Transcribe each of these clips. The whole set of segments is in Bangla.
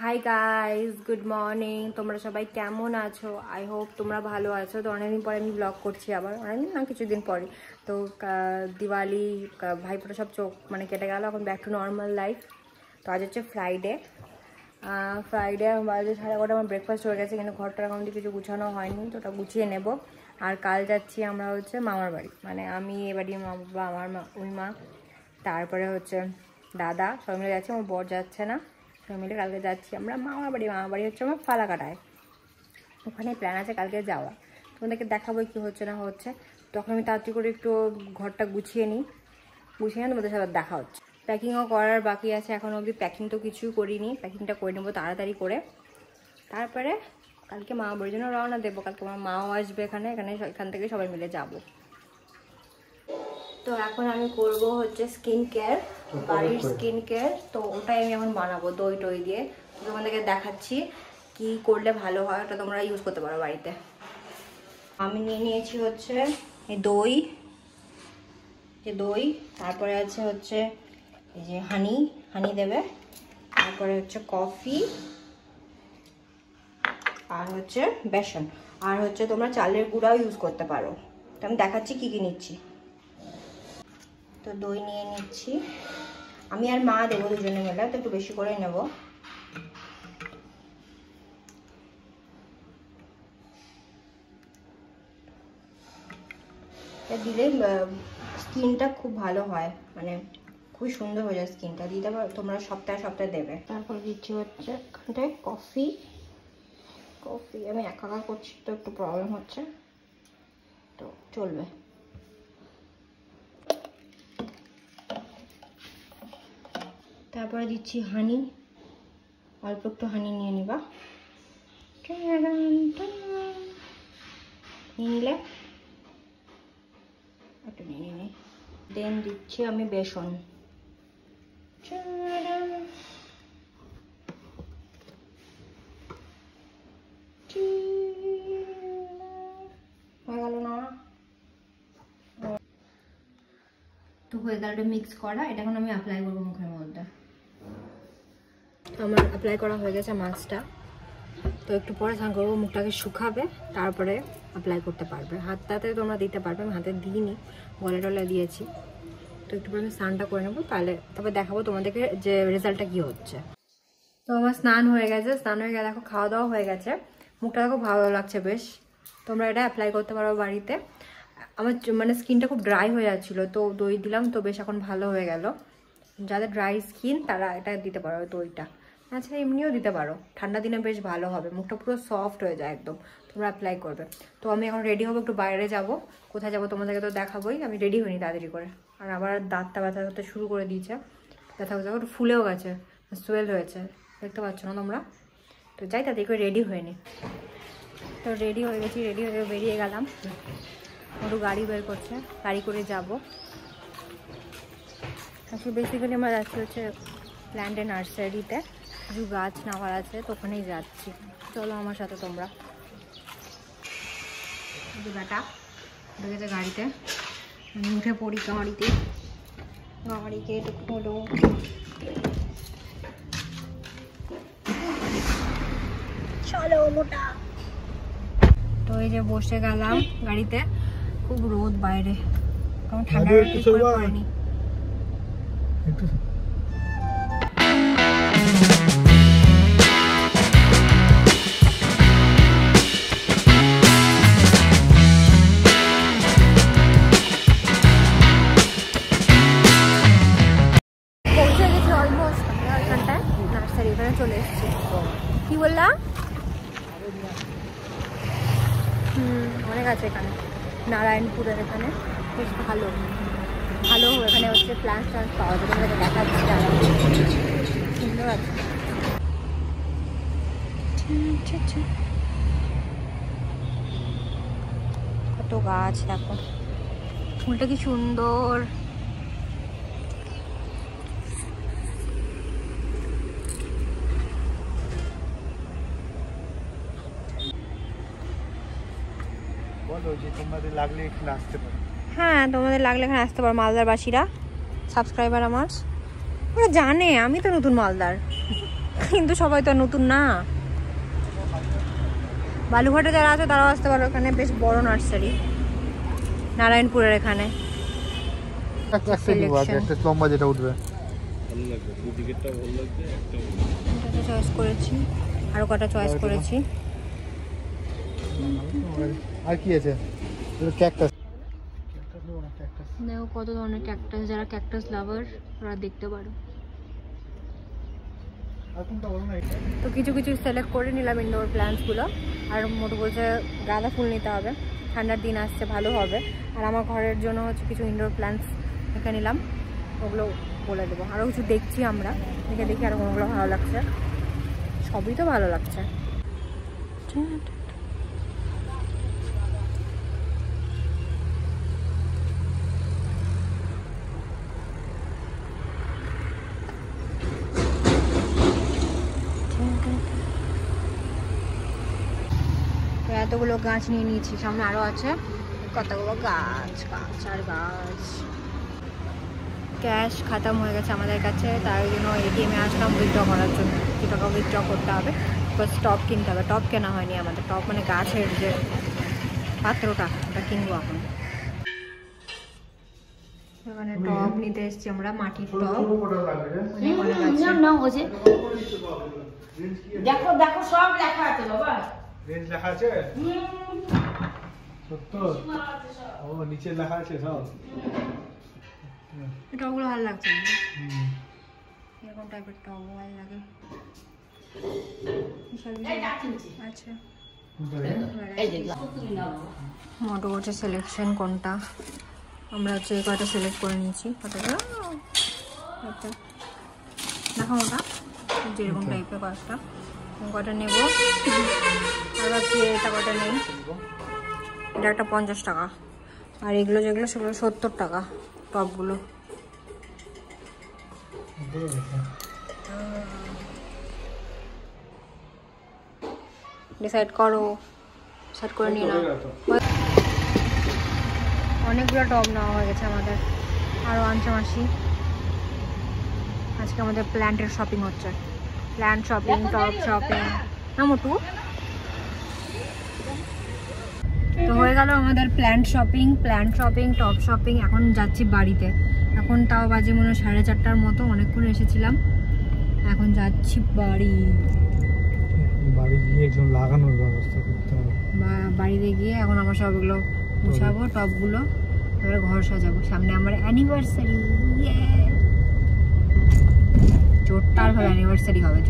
হাই গাইজ গুড মর্নিং তোমরা সবাই কেমন আছো? আই হোপ তোমরা ভালো আছো। তো অনেকদিন পরে আমি ব্লগ করছি আবার। অনেকদিন না, কিছুদিন পরে। তো দিওয়ালি ভাইফোঁটা সব চোখ মানে কেটে গেল। এখন ব্যাক টু নর্মাল লাইফ তো আজ হচ্ছে ফ্রাইডে ফ্রাইডে বাজে সাড়ে এগারোটা আমার ব্রেকফাস্ট হয়ে গেছে, কিন্তু ঘরটা এখন কিছু গুছানো হয়নি। তো ওটা গুছিয়ে নেব। আর কাল যাচ্ছি আমরা হচ্ছে মামার বাড়ি। মানে আমি, এবারই মা, বাবা, আমার মা ওই মা। তারপরে হচ্ছে দাদা, সবাই মিলে যাচ্ছে। আমার বর যাচ্ছে না। সবাই মিলে কালকে যাচ্ছি। আমরা মামার বাড়ি মামার বাড়ি হচ্ছে আমার ফালাকাটায়। ওখানে প্ল্যান আছে কালকে যাওয়া তোমাদেরকে দেখাবো কি হচ্ছে না হচ্ছে। তখন আমি তাড়াতাড়ি করে একটু ঘরটা গুছিয়ে নিই। গুছিয়ে নিয়ে তোমাদের সাথে দেখা হচ্ছে। প্যাকিংও করার বাকি আছে এখন অবধি। প্যাকিং তো কিছুই করিনি। প্যাকিংটা করে নেব তাড়াতাড়ি করে। তারপরে কালকে মা বাড়ির জন্য রওনা দেবো। কালকে আমার মাও আসবে এখানে। এখানে এখান থেকে সবাই মিলে যাব। তো এখন আমি করব হচ্ছে স্কিন কেয়ার বাড়ির স্কিন কেয়ার তো ওটাই আমি এখন বানাবো দই টই দিয়ে। তোমাদেরকে দেখাচ্ছি কি করলে ভালো হয় ওটা তোমরা ইউজ করতে পারো বাড়িতে। আমি নিয়ে নিয়েছি হচ্ছে এই দই যে দই তারপরে আছে হচ্ছে এই যে হানি হানি দেবে তারপরে হচ্ছে কফি আর হচ্ছে বেসন। আর হচ্ছে তোমরা চালের গুঁড়াও ইউজ করতে পারো। তো আমি দেখাচ্ছি কী কী নিচ্ছি। তো দই নিয়ে নিচ্ছি। আমি আর মা দেবো দুজনে মিলে, তো একটু বেশি করে নেব। দিলে স্কিনটা খুব ভালো হয় মানে খুব সুন্দর হয়ে যায় স্কিনটা। দিতে পারো তোমরা সপ্তাহে সপ্তাহে দেবে। তারপর দিচ্ছি হচ্ছে এখানটায় কফি। কফি, আমি একা একা করছি, তো একটু প্রবলেম হচ্ছে। তো চলবে। তারপরে দিচ্ছি হানি অল্প একটু হানি নিয়ে নিবা। নিয়ে নিলে? একটু নিয়ে নিই দেন দিচ্ছি আমি বেসন। হয়ে গেল না? তো হয়ে গেল মিক্স করা। এটা এখন আমি অ্যাপ্লাই করব মুখের আমার অ্যাপ্লাই করা হয়ে গেছে মাস্কটা তো একটু পরে স্নান করব, মুখটাকে শুকাবে, তারপরে অ্যাপ্লাই করতে পারবে। হাতটাতে তোমরা দিতে পারবে, আমি হাতে দিইনি গলে টলে দিয়েছি। তো একটু পরে আমি স্নানটা করে নেব, তাহলে তারপর দেখাবো তোমাদেরকে যে রেজাল্টটা কী হচ্ছে। তো আমার স্নান হয়ে গেছে, স্নান হয়ে গেছে, দেখো খাওয়া দাওয়া হয়ে গেছে। মুখটা দেখো ভালো লাগছে বেশ। তোমরা এটা অ্যাপ্লাই করতে পারো বাড়িতে। আমার মানে স্কিনটা খুব ড্রাই হয়ে যাচ্ছিল, তো দই দিলাম, তো বেশ এখন ভালো হয়ে গেল। যাদের ড্রাই স্কিন তারা এটা দিতে পারো দইটা। আচ্ছা এমনিও দিতে পারো। ঠান্ডা দিনে বেশ ভালো হবে। মুখটা পুরো সফট হয়ে যায় একদম। তোমরা অ্যাপ্লাই করবে। তো আমি এখন রেডি হব, একটু বাইরে যাব। কোথায় যাব তোমাদেরকে তো দেখাবোই। আমি রেডি হইনি তাড়াতাড়ি করে। আর আবার দাঁতটা ব্যথা করতে শুরু করে দিয়েছে। ব্যথা করতে একটু ফুলেও গেছে সোয়েল হয়েছে। দেখতে পাচ্ছ না তোমরা? তো যাই তাড়াতাড়ি করে রেডি হয়ে নি তো রেডি হয়ে গেছি রেডি হয়ে বেরিয়ে গেলাম। একটু গাড়ি বের করছে। গাড়ি করে যাব। আসলে বেসিক্যালি আমরা যাচ্ছি হচ্ছে প্ল্যান্টে নার্সারিতে কিছু গাছ নেওয়ার আছে তো ওখানেই যাচ্ছি। চলো আমার সাথে তোমরা। বেটা গেছে গাড়িতে। আমি উঠে পড়ি গাড়িতে। গাড়িকে হলো। চলো মোটা। তো এই যে বসে গেলাম গাড়িতে। খুব রোদ বাইরে। কারণ ঠান্ডা একটু চলে এসেছি। কি বললাম হুম, অনেক আছে এখানে। নারায়ণপুরের এখানে। বেশ ভালো। ভালো এখানে হচ্ছে প্লান্ট ট্লান্ট পাওয়া যাবে। দেখাচ্ছি দাঁড়াও। সুন্দর আছে। কত গাছ দেখো। ফুলটা কি সুন্দর। যে তোমাদের লাগলে এখানে আসতে পারো। হ্যাঁ তোমাদের লাগলে এখানে আসতে পারো মালদার বাসীরা সাবস্ক্রাইবার আমার। ওরা জানে আমি তো নতুন মালদার। কিন্তু সবাই তো আর নতুন না। বালুঘাটে যারা আছে তারাও আসতে পারো। এখানে বেশ বড় নার্সারি নারায়ণপুরের এখানে। লম্বা যেটা উঠবে। চয়েস করেছি আরও কটা চয়েস করেছি। আর কি আছে? ক্যাকটাস দেখো কত ধরনের ক্যাকটাস যারা ক্যাকটাস লাভার ওরা দেখতে পারো। আর কোনটা বলো না এটা? তো কিছু কিছু সিলেক্ট করে নিলাম ইনডোর প্ল্যান্টসগুলো আর মোটো বলছে গাঁদা ফুল নিতে হবে। ঠান্ডার দিন আসছে ভালো হবে। আর আমার ঘরের জন্য হচ্ছে কিছু ইনডোর প্ল্যান্টস দেখে নিলাম। ওগুলো বলে দেবো। আরও কিছু দেখছি আমরা। দেখে দেখি আর কোনগুলো ভালো লাগছে। সবই তো ভালো লাগছে। এতগুলো গাছ নিয়ে নিয়েছি সামনে আরও আছে। কতগুলো গাছ গাছ আর গাছ। ক্যাশ খাতাম হয়ে গেছে আমাদের কাছে তার জন্য এটিএমে আসলাম উইথড্র করার জন্য। দু টাকা উইথড্র করতে হবে বাস টপ কিনতে হবে। টপ কেনা হয়নি আমাদের টপ মানে গাছের যে পাত্রটা ওটা কিনবো এখন। এখানে টপ নিতে এসেছি আমরা মাটির টপ দেখো দেখো সব লেখা আছে বাবা। রেঞ্জ লেখা আছে? সত্তর। ও নিচে লেখা আছে সব? এই টপগুলো ভালো লাগছে এরকম টাইপের টপ ভালো লাগে। আচ্ছা। কোনটা রে? যে মোটো করছে সিলেকশন কোনটা? আমরা হচ্ছে কয়টা সিলেক্ট করে নিয়েছি কতটা? আচ্ছা দেখো ওটা। যেরকম টাইপের কয়েকটা। কয়টা নেব? আর বাকি এটা কয়টা নেই? এটা একটা পঞ্চাশ টাকা। আর এগুলো যেগুলো, সেগুলো সত্তর টাকা, টপগুলো। ডিসাইড করো, ডিসাইড করে নিয়ে নাও। অনেকগুলো টপ নেওয়া হয়ে গেছে আমাদের। আরও আনছে মাসি। আজকে আমাদের প্ল্যান্টের শপিং হচ্ছে। প্ল্যান্ট শপিং টপ শপিং না মোটু তো হয়ে গেল আমাদের plant shopping plant shopping top shopping এখন যাচ্ছি বাড়িতে। এখন তাও বাজে মনে হয় সাড়ে চারটার মতো অনেকক্ষণ এসেছিলাম। এখন যাচ্ছি বাড়ি। বাড়ি গিয়ে একজন লাগানোর ব্যবস্থা করতে হবে। বা- বাড়িতে গিয়ে এখন আমরা সবগুলো গুছাবো টপগুলো এবারে ঘর সাজাবো। সামনে আমার অ্যানিভার্সারি জোরদার ভাবে অ্যানিভার্সারি হবে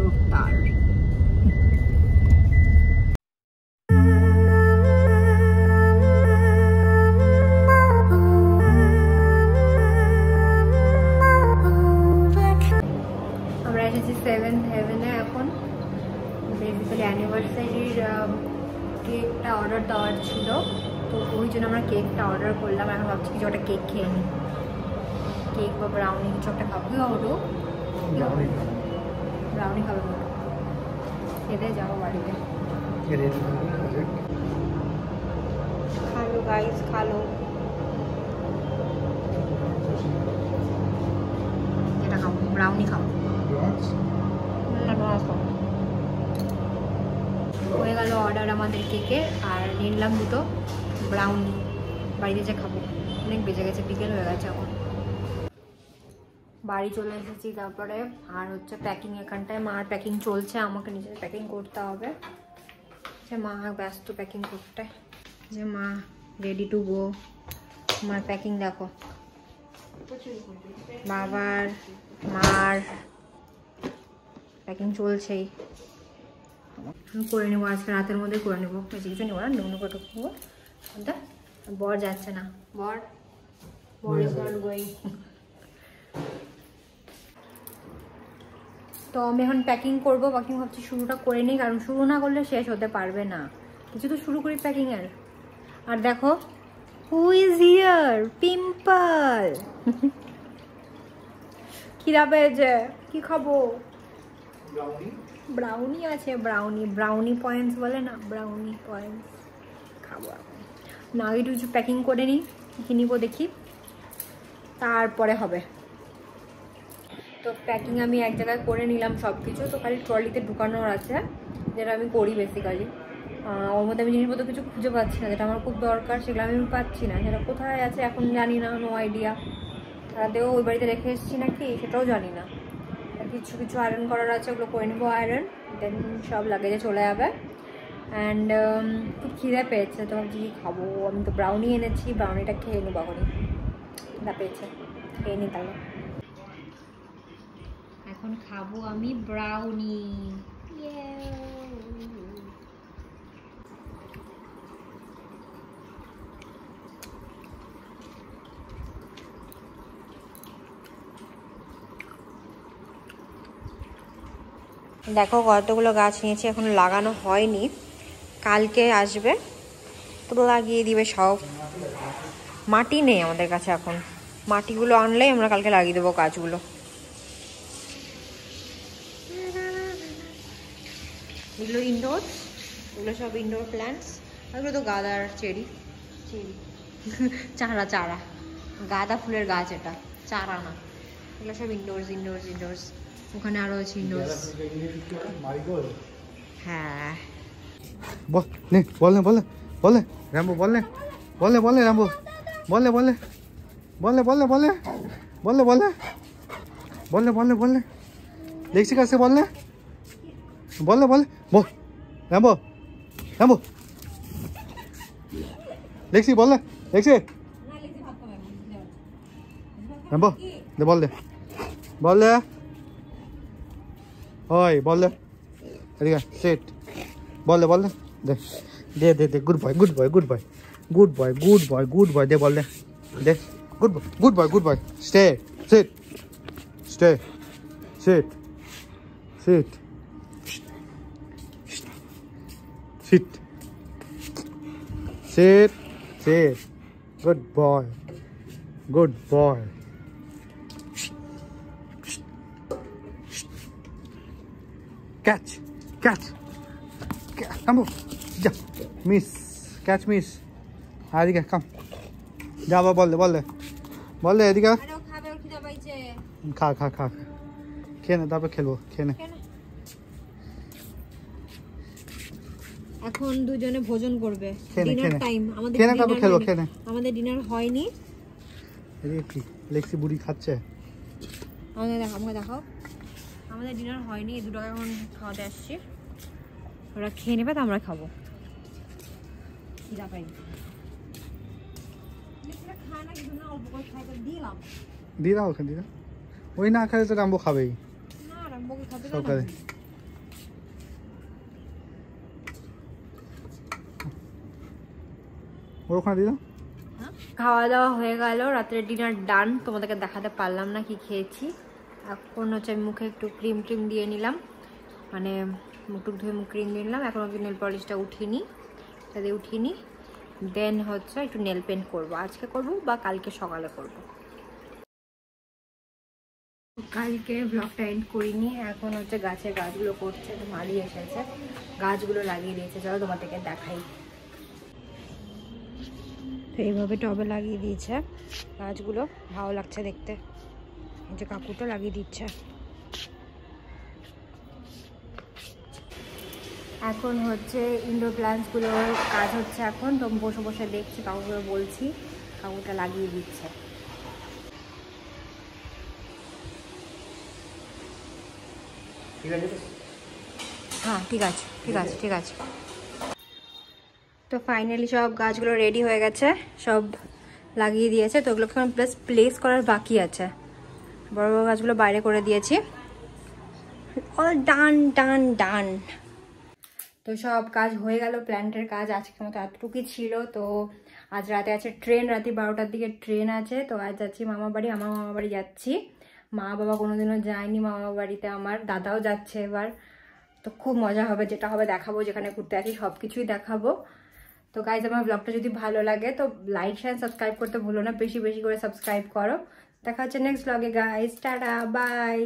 হেভেনে এখন। অ্যানিভার্সারির কেকটা অর্ডার দেওয়ার ছিল। তো ওই জন্য আমরা কেকটা অর্ডার করলাম। এখন ভাবছি কিছু একটা কেক খেয়ে নিই। কেক বা ব্রাউনি কিছু একটা খাব। ব্রাউনি ব্রাউনি খাব। খেতে যাব বাড়িতে। খালো গাইস খালো। এটা খাব ব্রাউনি খাব। হয়ে গেল অর্ডার আমাদের কেকে আর নিলাম দুটো ব্রাউনি বাড়িতে যে খাব। অনেক বেজে গেছে বিকেল হয়ে গেছে এখন। বাড়ি চলে এসেছি তারপরে আর হচ্ছে প্যাকিং এখানটায় মার প্যাকিং চলছে আমাকে নিজের প্যাকিং করতে হবে। যে মা ব্যস্ত প্যাকিং করতে। যে মা রেডি টু গো মার প্যাকিং দেখো। বাবার মার প্যাকিং চলছেই। করে নেব আজকে রাতের মধ্যে করে নেব। বেশি কিছু নেব না নুন কটক বর যাচ্ছে না। বর? বর ইজ নট গোয়িং তো আমি এখন প্যাকিং করব প্যাকিং ভাবছি শুরুটা করে নিই কারণ শুরু না করলে শেষ হতে পারবে না। কিছু তো শুরু করি প্যাকিংয়ের আর দেখো হু ইজ হিয়ার পিম্পল খিদা পেয়েছে কি খাব ব্রাউনি আছে ব্রাউনি ব্রাউনি পয়েন্টস বলে না ব্রাউনি পয়েন্টস খাব না আগে একটু কিছু প্যাকিং করে নিই কী নিবো দেখি। তারপরে হবে। তো প্যাকিং আমি এক জায়গায় করে নিলাম সব কিছু তো খালি ট্রলিতে ঢুকানোর আছে, যেটা আমি করি বেসিক্যালি ওর মধ্যে আমি জিনিসপত্র কিছু খুঁজে পাচ্ছি না, যেটা আমার খুব দরকার, সেগুলো আমি পাচ্ছি না। সেটা কোথায় আছে এখন জানি না নো আইডিয়া তারাতেও ওই বাড়িতে রেখে এসেছি নাকি, সেটাও জানি না। কিছু কিছু আয়রন করার আছে, ওগুলো করে নেব আয়রন দেন সব লাগেজে চলে যাবে। অ্যান্ড খুব খিদে পেয়েছে, তো ভাবছি কি খাব? আমি তো ব্রাউনি এনেছি ব্রাউনিটা খেয়ে নেব এখনই। খিদা পেয়েছে, খেয়ে নি তাহলে। এখন খাব আমি ব্রাউনি দেখো কতগুলো গাছ নিয়েছি, এখন লাগানো হয়নি। কালকে আসবে, তো লাগিয়ে দিবে সব। মাটি নেই আমাদের কাছে এখন। মাটিগুলো আনলেই আমরা কালকে লাগিয়ে দেবো গাছগুলো এগুলো ইনডোর এগুলো সব ইনডোর প্ল্যান্টস এগুলো তো গাদার চেরি চেরি চারা চারা গাঁদা ফুলের গাছ এটা চারা না এগুলো সব ইনডোরস ইনডোরস ইনডোরস ওখানে আরও আছে ইনডোরস হ্যাঁ বল নে বল নে বল নে বল নে রাম্বো বল নে বল নে বল নে রাম্বো বল নে বল নে বল নে বল নে বল নে বল নে বল নে বল নে বল নে বল নে দেখছি কাছে বল নে বল নে বল নে বল রাম্বো बोल लेक्सी बल न लेक्सी राम्रो दे बोल दे बोल दे ओय बल दे अरे सेट बल दे बोल दे दे दे दे दे good boy good boy good boy good boy good boy good boy दे बोल दे दे good boy good boy good boy stay sit stay sit sit Sit. Sit. Sit. Good boy. Good boy. Catch. Catch. Come on. Ja. Miss. Catch miss. Adika, come. Ja, khana khana khana khana khana khana khana khana khana khana khana khana khana खेने এখন দুজনে ভোজন করবে। ডিনার টাইম আমাদের খেয়ে খেলো আমাদের ডিনার হয়নি। আরে লেক্সি বুড়ি খাচ্ছে। আমাদের দেখো আমাকে দেখাও। আমাদের ডিনার হয়নি এই দুটো এখন খাওয়াতে আসছি। ওরা খেয়ে নেবে তো আমরা খাব। দিলাম পাই ওখানে ওই না খাবে তো রাম্বো খাবেই। না খাবে সকালে ওর ওখানে খাওয়া দাওয়া হয়ে গেল, রাতের ডিনার ডান তোমাদেরকে দেখাতে পারলাম না কি খেয়েছি। এখন হচ্ছে আমি মুখে একটু ক্রিম ট্রিম দিয়ে নিলাম মানে মুখ টুক ধুয়ে মুখ ক্রিম দিয়ে নিলাম, এখন অব্দি নেল পলিশটা উঠিনি তাদের উঠিনি। দেন হচ্ছে একটু নেল পেন্ট করব, আজকে করব বা কালকে সকালে করব। কালকে ব্লগটা এন্ড করিনি, এখন হচ্ছে গাছের গাছগুলো করছে, মালি এসেছে, গাছগুলো লাগিয়ে দিয়েছে, চলো তোমাদেরকে দেখাই। তো এইভাবে টবে লাগিয়ে দিয়েছে। গাছগুলো ভালো লাগছে দেখতে। যে কাকুটা লাগিয়ে দিচ্ছে। এখন হচ্ছে ইনডোর প্ল্যান্টসগুলোর কাজ হচ্ছে এখন। তো বসে বসে দেখছি কাকুগুলো বলছি কাকুটা লাগিয়ে দিচ্ছে। হ্যাঁ ঠিক আছে ঠিক আছে ঠিক আছে। তো ফাইনালি সব গাছগুলো রেডি হয়ে গেছে, সব লাগিয়ে দিয়েছে, তো ওগুলোকে এখন প্লাস প্লেস করার বাকি আছে। বড় বড় গাছগুলো বাইরে করে দিয়েছি। অল ডান ডান ডান তো সব কাজ হয়ে গেল প্ল্যান্টের কাজ আজকের মতো এতটুকুই ছিল। তো আজ রাতে আছে ট্রেন রাতে বারোটার দিকে ট্রেন আছে। তো আজ যাচ্ছি মামা বাড়ি, আমার মামা বাড়ি যাচ্ছি। মা বাবা কোনোদিনও যায়নি মামা বাড়িতে, আমার দাদাও যাচ্ছে এবার। তো খুব মজা হবে, যেটা হবে দেখাবো, যেখানে ঘুরতে আছি সব কিছুই দেখাবো। তো গাইজ আমার ব্লগটা যদি ভালো লাগে, তো লাইক শেয়ার সাবস্ক্রাইব করতে ভুলো না। বেশি বেশি করে সাবস্ক্রাইব করো। দেখা হচ্ছে নেক্সট ব্লগে গাইজ টাটা বাই